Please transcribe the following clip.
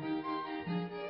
なるほど。